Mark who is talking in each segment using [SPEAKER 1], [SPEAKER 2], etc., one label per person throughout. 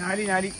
[SPEAKER 1] ഞാലി ഞാലി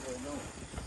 [SPEAKER 2] no.